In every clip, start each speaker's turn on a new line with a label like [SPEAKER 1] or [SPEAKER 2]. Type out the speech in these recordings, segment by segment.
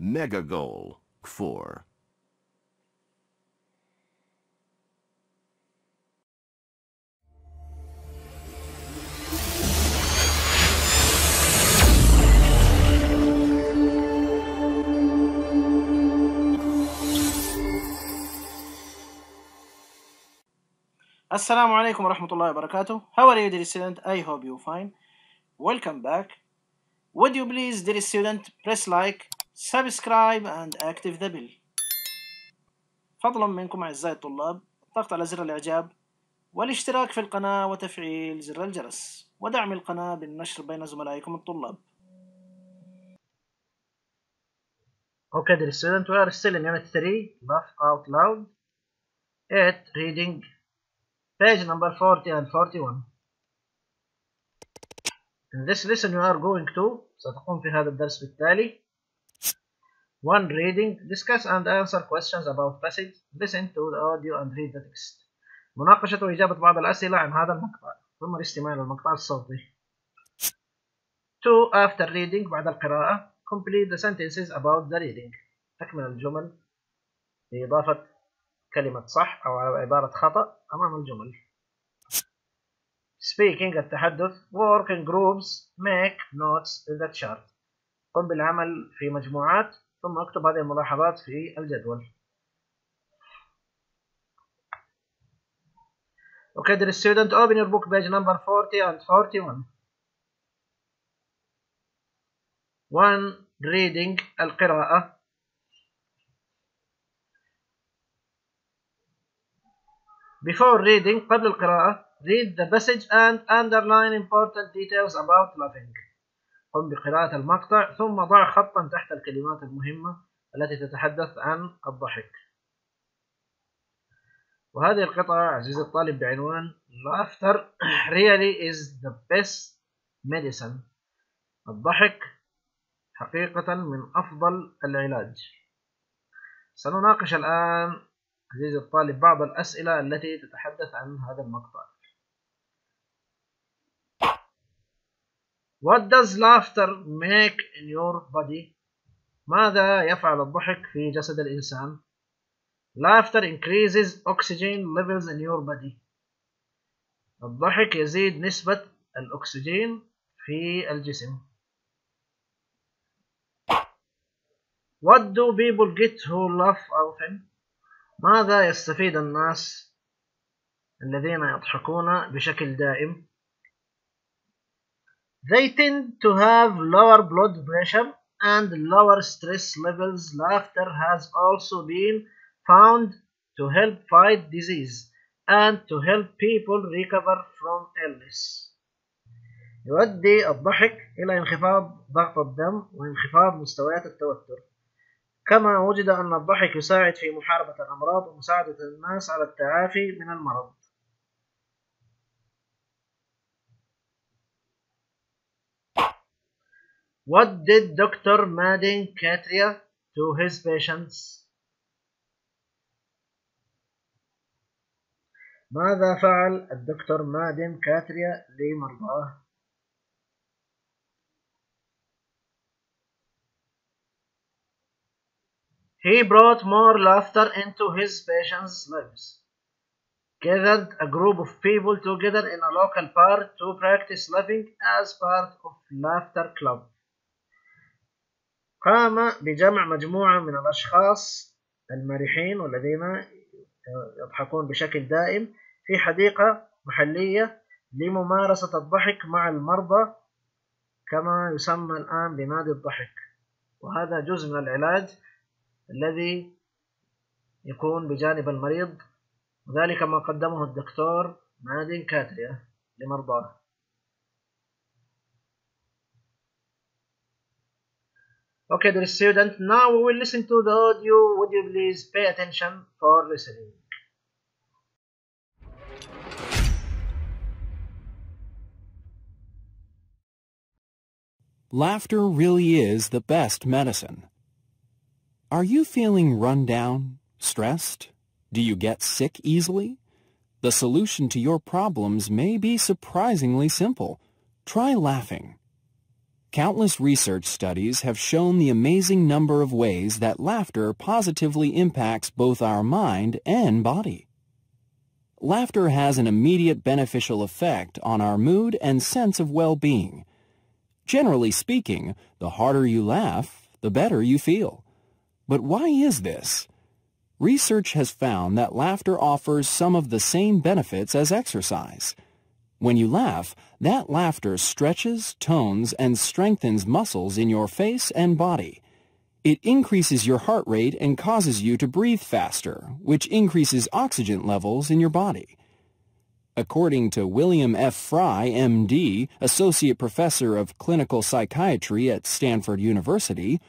[SPEAKER 1] Mega Goal 4.
[SPEAKER 2] Assalamu alaikum wa rahmatullahi wa barakatuh. How are you, dear student? I hope you're fine. Welcome back. Would you please, dear student, press like, subscribe and active the bell. فضلا منكم أعزائي الطلاب الضغط على زر الإعجاب والاشتراك في القناة وتفعيل زر الجرس ودعم القناة بالنشر بين زملائكم الطلاب. Okay, dear student, we are still in Unit 3, Laugh Out Loud. 8, Reading page number 40 and 41 in this lesson you are going to ستقوم في هذا الدرس بالتالي 1 reading discuss and answer questions about passage listen to the audio and read the text مناقشة وإجابة بعض الأسئلة عن هذا المقطع ثم الاستماع للمقطع الصوتي 2 after reading بعد القراءة complete the sentences about the reading أكمل الجمل بإضافة كلمة صح أو عبارة خطأ أمام الجمل speaking التحدث work in groups make notes in the chart قم بالعمل في مجموعات ثم اكتب هذه الملاحظات في الجدول Okay, dear student, open your book page number 40 and 41. 1. Reading القراءة Before reading, قبل القراءة, read the passage and underline important details about laughing. قم بقراءة المقطع ثم ضع خطا تحت الكلمات المهمة التي تتحدث عن الضحك. وهذه القطعة عزيزي الطالب بعنوان Laughter really is the best medicine. الضحك حقيقة من أفضل العلاج. سنناقش الآن عزيزي الطالب بعض الأسئلة التي تتحدث عن هذا المقطع What does laughter make in your body? ماذا يفعل الضحك في جسد الإنسان؟ Laughter increases oxygen levels in your body. الضحك يزيد نسبة الأكسجين في الجسم. What do people get who laugh often? ماذا يستفيد الناس الذين يضحكون بشكل دائم They tend to have lower blood pressure and lower stress levels. Laughter has also been found to help fight disease and to help people recover from illness. يؤدي الضحك إلى انخفاض ضغط الدم وانخفاض مستويات التوتر. كما وجد أن الضحك يساعد في محاربة الأمراض ومساعدة الناس على التعافي من المرض. What did Dr. Madin Katria to his patients? ماذا فعل الدكتور مادن كاتريا لمرضاه؟ He brought more laughter into his patients' lives. Gathered a group of people together in a local park to practice laughing as part of Laughter Club. قام بجمع مجموعة من الأشخاص المرحين والذين يضحكون بشكل دائم في حديقة محلية لممارسة الضحك مع المرضى كما يسمى الآن بنادي الضحك. وهذا جزء من العلاج الذي يكون بجانب المريض وذلك ما قدمه الدكتور مادين كاتريا لمرضاه. Okay, dear student, now we will listen to the audio. Would you please pay attention for listening?
[SPEAKER 3] Laughter really is the best medicine. Are you feeling run down, stressed? Do you get sick easily? The solution to your problems may be surprisingly simple. Try laughing. Countless research studies have shown the amazing number of ways that laughter positively impacts both our mind and body. Laughter has an immediate beneficial effect on our mood and sense of well-being. Generally speaking, the harder you laugh, the better you feel. But why is this? Research has found that laughter offers some of the same benefits as exercise. When you laugh, that laughter stretches, tones, and strengthens muscles in your face and body. It increases your heart rate and causes you to breathe faster, which increases oxygen levels in your body. According to William F. Fry, MD, Associate Professor of Clinical Psychiatry at Stanford University,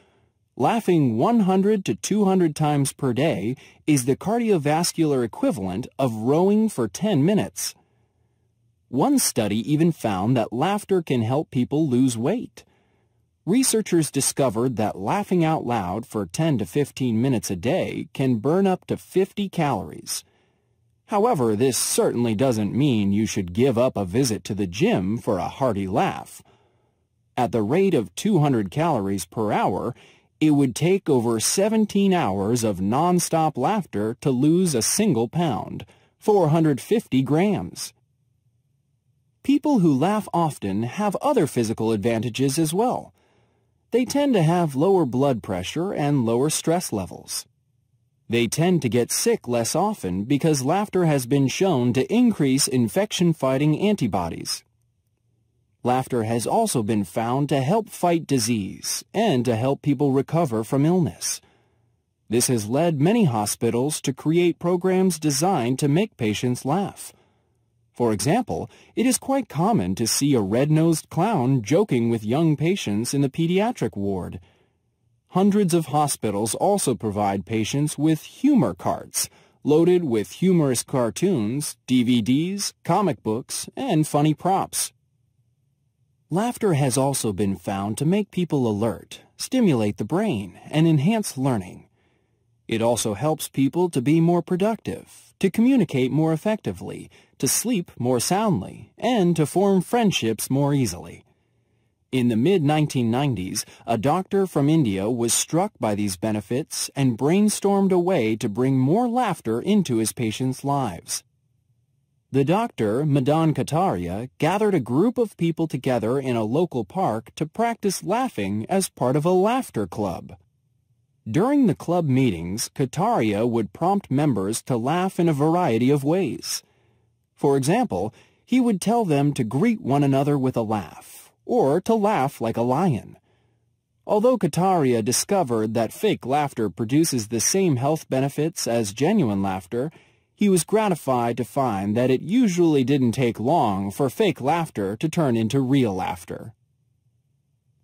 [SPEAKER 3] laughing 100 to 200 times per day is the cardiovascular equivalent of rowing for 10 minutes. One study even found that laughter can help people lose weight researchers discovered that laughing out loud for 10 to 15 minutes a day can burn up to 50 calories. However, this certainly doesn't mean you should give up a visit to the gym for a hearty laugh. At the rate of 200 calories per hour, it would take over 17 hours of non-stop laughter to lose a single pound, 450 grams. People who laugh often have other physical advantages as well they tend to have lower blood pressure and lower stress levels. They tend to get sick less often because laughter has been shown to increase infection-fighting antibodies. Laughter has also been found to help fight disease and to help people recover from illness. This has led many hospitals to create programs designed to make patients laugh. For example, it is quite common to see a red-nosed clown joking with young patients in the pediatric ward. Hundreds of hospitals also provide patients with humor carts, loaded with humorous cartoons, DVDs, comic books, and funny props. Laughter has also been found to make people alert, stimulate the brain, and enhance learning. It also helps people to be more productive, to communicate more effectively, to sleep more soundly, and to form friendships more easily. In the mid-1990s, a doctor from India was struck by these benefits and brainstormed a way to bring more laughter into his patients' lives. The doctor, Madan Kataria, gathered a group of people together in a local park to practice laughing as part of a laughter club. During the club meetings, Kataria would prompt members to laugh in a variety of ways. For example, he would tell them to greet one another with a laugh, or to laugh like a lion. Although Kataria discovered that fake laughter produces the same health benefits as genuine laughter, he was gratified to find that it usually didn't take long for fake laughter to turn into real laughter.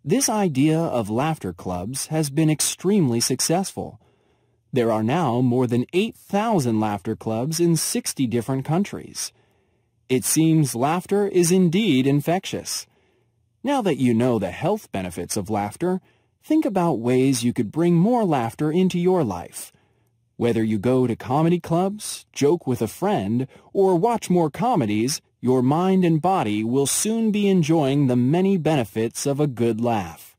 [SPEAKER 3] This idea of laughter clubs has been extremely successful. There are now more than 8,000 laughter clubs in 60 different countries. It seems laughter is indeed infectious. Now that you know the health benefits of laughter, think about ways you could bring more laughter into your life. Whether you go to comedy clubs, joke with a friend, or watch more comedies, your mind and body will soon be enjoying the many benefits of a good laugh.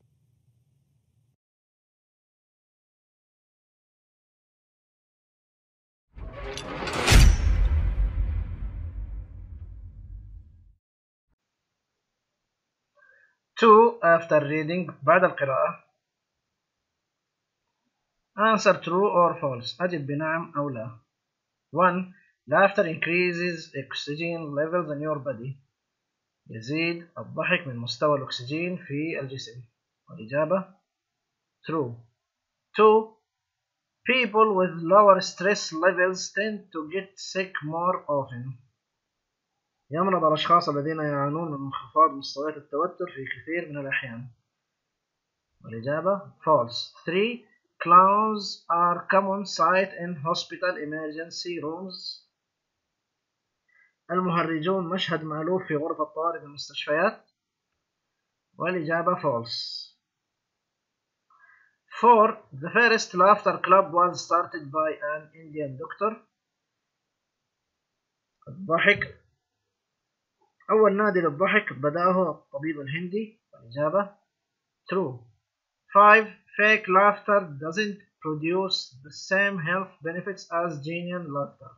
[SPEAKER 2] Two, after reading بعد القراءة answer true or false. أجب بنعم أو لا. 1. Laughter increases oxygen levels in your body. يزيد الضحك من مستوى الأكسجين في الجسم. والإجابة true. 2. People with lower stress levels tend to get sick more often. يمرض الأشخاص الذين يعانون من انخفاض مستويات التوتر في كثير من الأحيان. والإجابة false. 3 clowns are common sight in hospital emergency rooms المهرجون مشهد مألوف في غرف الطوارئ في المستشفيات والإجابة false 4. The first laughter club was started by an Indian doctor. الضحك أول نادي للضحك بدأه الطبيب الهندي الإجابة true 5 fake laughter doesn't produce the same health benefits as genuine laughter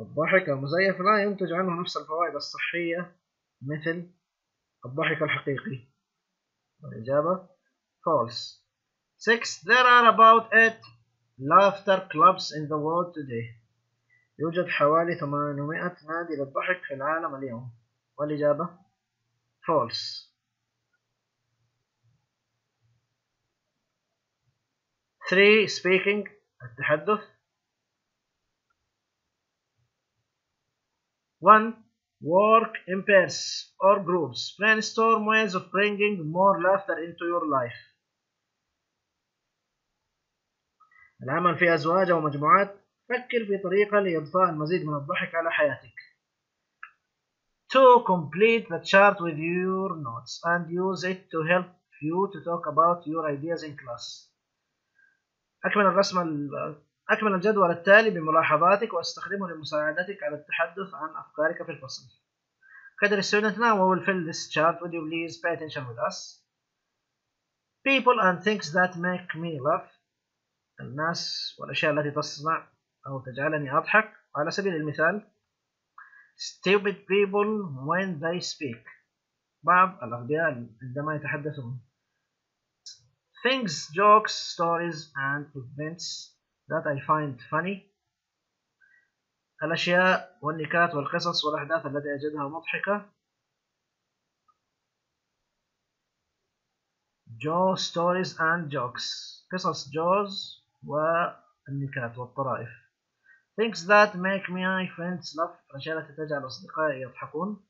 [SPEAKER 2] الضحك المزيف لا ينتج عنه نفس الفوائد الصحية مثل الضحك الحقيقي الإجابة false 6 there are about 8 laughter clubs in the world today يوجد حوالي 800 نادي للضحك في العالم اليوم والإجابة false 3 speaking التحدث 1 work in pairs or groups brainstorm ways of bringing more laughter into your life العمل في أزواج أو مجموعات فكر في طريقة لإضفاء المزيد من الضحك على حياتك 2 complete the chart with your notes and use it to help you to talk about your ideas in class أكمل الرسم أكمل الجدول التالي بملاحظاتك وأستخدمه لمساعدتك على التحدث عن أفكارك في الفصل. Consider student now we will fill this chart. Would you please pay attention with us? People and things that make me laugh. الناس والأشياء التي تصنع أو تجعلني أضحك. على سبيل المثال stupid people when they speak. بعض الأغبياء عندما يتحدثون. Things, jokes, stories and events that I find funny الأشياء والنكات والقصص والأحداث التي أجدها مضحكة جو stories and jokes قصص جوز والنكات والطرائف things that make my friends laugh الأشياء التي تجعل أصدقائي يضحكون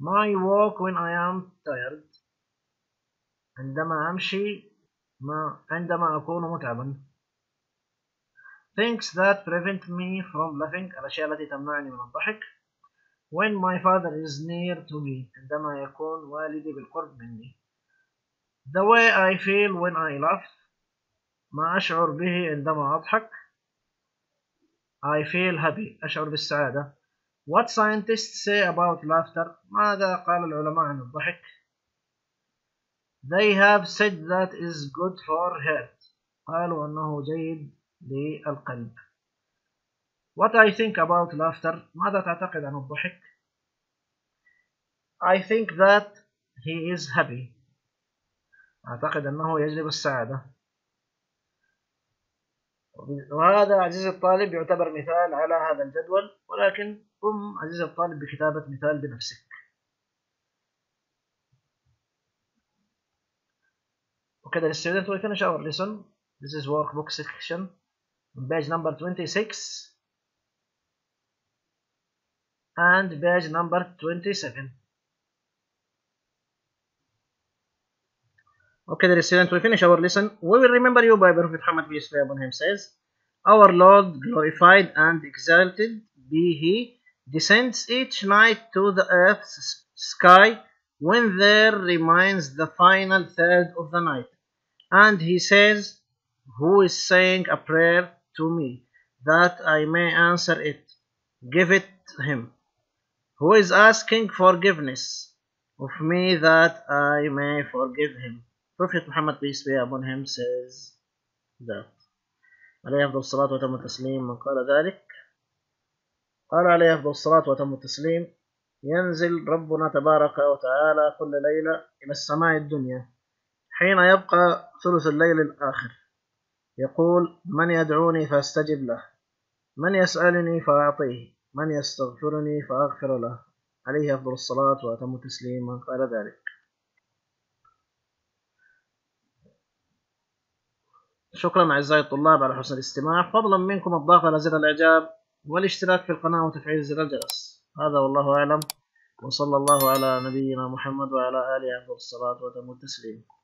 [SPEAKER 2] my walk when I am tired عندما أمشي ما عندما أكون متعبا things that prevent me from laughing الأشياء التي تمنعني من الضحك when my father is near to me عندما يكون والدي بالقرب مني the way I feel when I laugh ما أشعر به عندما أضحك I feel happy أشعر بالسعادة what scientists say about laughter ماذا قال العلماء عن الضحك they have said that is good for health. قالوا أنه جيد للقلب. What I think about laughter ماذا تعتقد عن الضحك? I think that he is happy. أعتقد أنه يجلب السعادة. وهذا عزيزي الطالب يعتبر مثال على هذا الجدول ولكن قم عزيزي الطالب بكتابة مثال بنفسك. Okay, the student will finish our lesson. This is workbook section page number 26 and page number 27. Okay, the student will finish our lesson. We will remember you by Prophet Muhammad peace be upon him says, Our Lord glorified and exalted be He descends each night to the earth's sky when there remains the final third of the night. And he says who is saying a prayer to me, that I may answer it. Give it him. Who is asking forgiveness of me that I may forgive him. Prophet Muhammad peace be upon him says that. عليه أفضل الصلاة وتم التسليم من قال ذلك قال عليه أفضل الصلاة وتم التسليم ينزل ربنا تبارك وتعالى كل ليلة إلى السماء الدنيا حين يبقى ثلث الليل الآخر. يقول من يدعوني فاستجب له. من يسألني فأعطيه. من يستغفرني فأغفر له. عليه أفضل الصلاة وأتم التسليم من قال ذلك. شكرا أعزائي الطلاب على حسن الاستماع. فضلا منكم الضغط على زر الإعجاب والاشتراك في القناة وتفعيل زر الجرس. هذا والله أعلم. وصلى الله على نبينا محمد وعلى آله أفضل الصلاة وأتم التسليم.